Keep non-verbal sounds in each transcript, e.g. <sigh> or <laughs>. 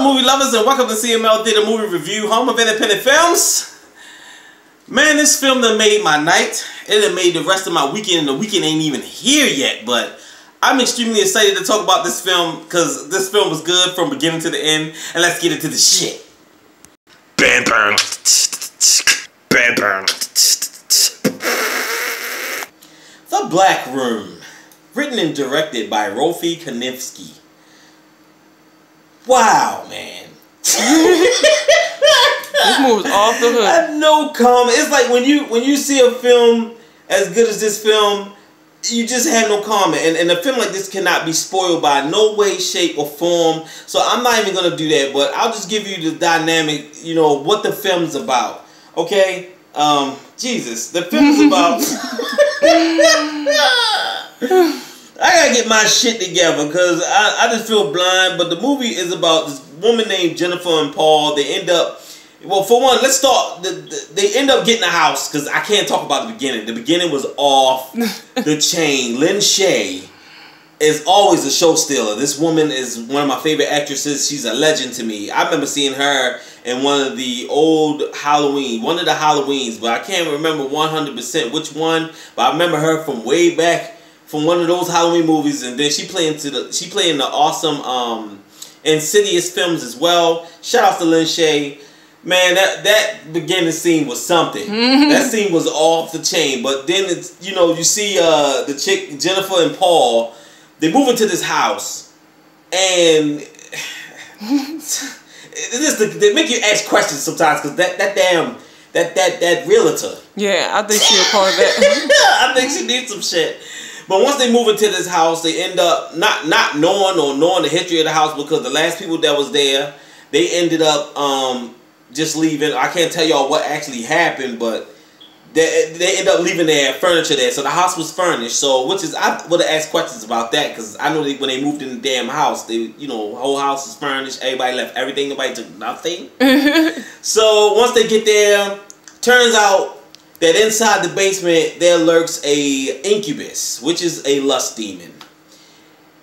Hello, movie lovers, and welcome to CML Theater Movie Review, home of independent films. Man, this film that made my night. It done made the rest of my weekend, and the weekend ain't even here yet. But I'm extremely excited to talk about this film because this film was good from beginning to the end. And let's get into the shit. Bam, bam, bam, bam. The Black Room, written and directed by Rolfe Kanefsky. Wow, man. This <laughs> movie's off the hook. I have no comment. It's like when you when you see a film as good as this film, you just have no comment. And, and a film like this cannot be spoiled by no way, shape, or form. So I'm not even gonna do that. But I'll just give you the dynamic. You know what the film's about. Okay. Um. Jesus, the film's about. <laughs> <laughs> I gotta get my shit together because I, I just feel blind. But the movie is about this woman named Jennifer and Paul. They end up, well, for one, let's start. The, the, they end up getting a house because I can't talk about the beginning. The beginning was off <laughs> the chain. Lin Shaye is always a show stealer. This woman is one of my favorite actresses. She's a legend to me. I remember seeing her in one of the old Halloween, one of the Halloweens, but I can't remember 100% which one. But I remember her from way back from one of those Halloween movies, and then she played into the she played in the awesome um, Insidious films as well. Shout out to Lin Shaye. Man, that that beginning scene was something. <laughs> that scene was off the chain. But then it's you know you see uh, the chick Jennifer and Paul. They move into this house, and <sighs> just they make you ask questions sometimes because that that damn that that that realtor. Yeah, I think she a part of that. <laughs> I think she needs some shit. But once they move into this house, they end up not not knowing or knowing the history of the house because the last people that was there, they ended up um, just leaving. I can't tell y'all what actually happened, but they they end up leaving their furniture there. So the house was furnished. So which is I would have asked questions about that because I know they, when they moved in the damn house, they you know whole house is furnished. Everybody left everything. Nobody took nothing. <laughs> so once they get there, turns out that inside the basement there lurks a incubus, which is a lust demon.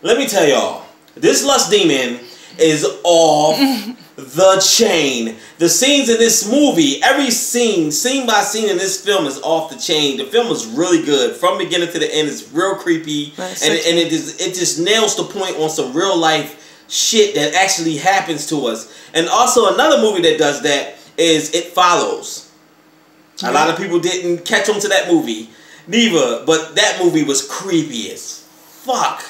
Let me tell y'all, this lust demon is off <laughs> the chain. The scenes in this movie, every scene, scene by scene in this film is off the chain. The film is really good. From beginning to the end, it's real creepy. That's and, so and it, is, it just nails the point on some real life shit that actually happens to us. And also another movie that does that is It Follows. A lot of people didn't catch on to that movie. Neither, but that movie was creepy as fuck.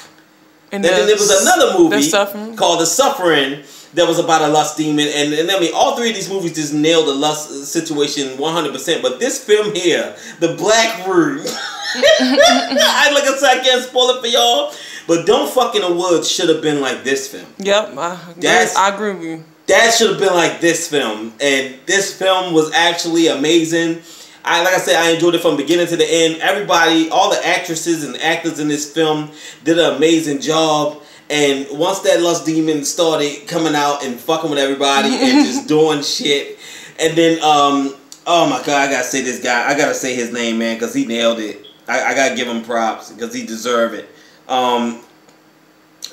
And And then there was another movie The called The Suffering that was about a lust demon. And, and I mean, all three of these movies just nailed the lust situation 100%. But this film here, The Black Room, <laughs> I, like I said, I can't spoil it for y'all. But Don't Fuck in the Woods should have been like this film. Yep, I, That's- I agree with you. That should have been like this film. And this film was actually amazing. I like I said, I enjoyed it from beginning to the end. Everybody, all the actresses and actors in this film did an amazing job. And once that lust demon started coming out and fucking with everybody and <laughs> just doing shit, and then um, oh my god, I gotta say this guy, I gotta say his name, man, because he nailed it. I, I gotta give him props because he deserve it. Um,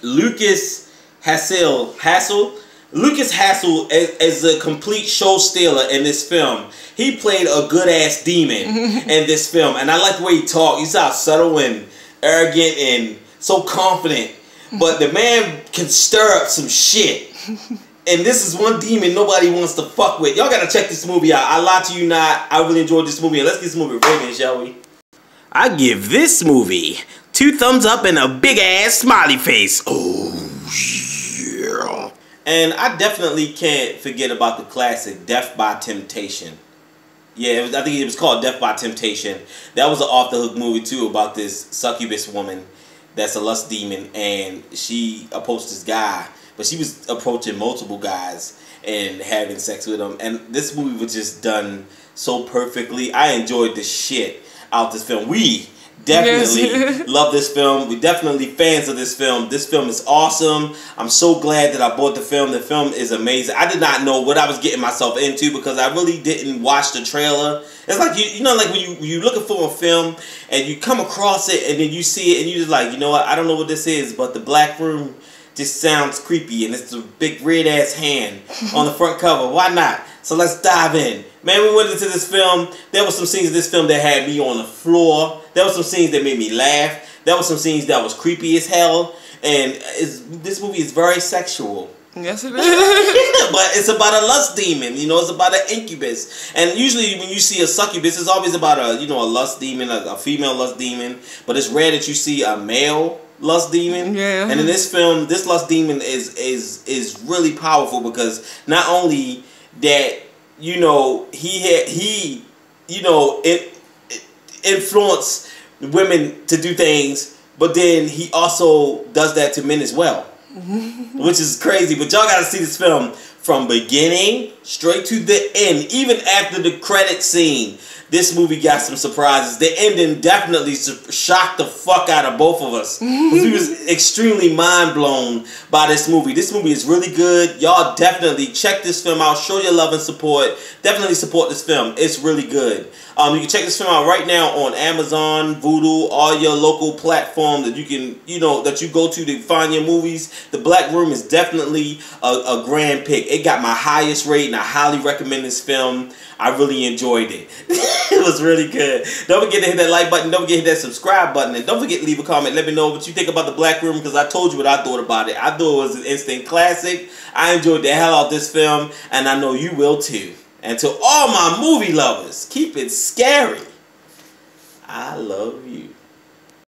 Lukas Hassel Hassel. Lukas Hassel is, is a complete show stealer in this film. He played a good ass demon <laughs> in this film, and I like the way he talked. He's how subtle and arrogant and so confident, <laughs> but the man can stir up some shit. <laughs> And this is one demon nobody wants to fuck with. Y'all gotta check this movie out. I lie to you not. I really enjoyed this movie. And let's get this movie rating, shall we? I give this movie two thumbs up and a big ass smiley face. Oh yeah. And I definitely can't forget about the classic Death by Temptation. Yeah, was, I think it was called Death by Temptation. That was an off the hook movie too about this succubus woman that's a lust demon and she approached this guy, but she was approaching multiple guys and having sex with them. And this movie was just done so perfectly. I enjoyed the shit out this film. We definitely <laughs> love this film. We definitely fans of this film. This film is awesome. I'm so glad that I bought the film. The film is amazing. I did not know what I was getting myself into because I really didn't watch the trailer. It's like you, you know, like when you you looking for a film and you come across it and then you see it and you just like, you know what? I don't know what this is, but the Black Room just sounds creepy, and it's a big red ass hand on the <laughs> front cover. Why not? So let's dive in. Man, we went into this film. There were some scenes in this film that had me on the floor. There were some scenes that made me laugh. There were some scenes that was creepy as hell. And this movie is very sexual. Yes, it <laughs> is. but it's about a lust demon. You know, it's about an incubus. And usually, when you see a succubus, it's always about a you know a lust demon, a, a female lust demon. But it's rare that you see a male lust demon. Yeah. And in this film, this lust demon is is is really powerful because not only that you know he had he you know it, it influence women to do things, but then he also does that to men as well <laughs> which is crazy. But y'all gotta see this film from beginning straight to the end, even after the credit scene this movie got some surprises. The ending definitely shocked the fuck out of both of us. <laughs> we was extremely mind blown by this movie. This movie is really good. Y'all definitely check this film out. Show your love and support. Definitely support this film. It's really good. Um, you can check this film out right now on Amazon, Vudu, all your local platform that you can, you know, that you go to to find your movies. The Black Room is definitely a, a grand pick. It got my highest rate, and I highly recommend this film. I really enjoyed it. <laughs> it was really good. Don't forget to hit that like button. Don't forget to hit that subscribe button. And don't forget to leave a comment. Let me know what you think about The Black Room because I told you what I thought about it. I thought it was an instant classic. I enjoyed the hell out of this film and I know you will too. And to all my movie lovers, keep it scary. I love you.